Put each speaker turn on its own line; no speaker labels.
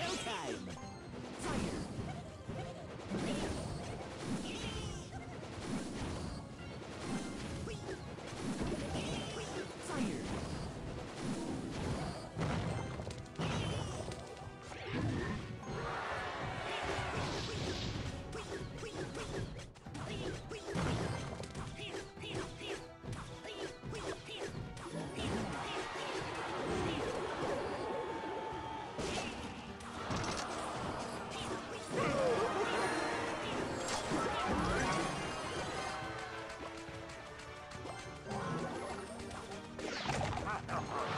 Showtime! Fire! Yeah.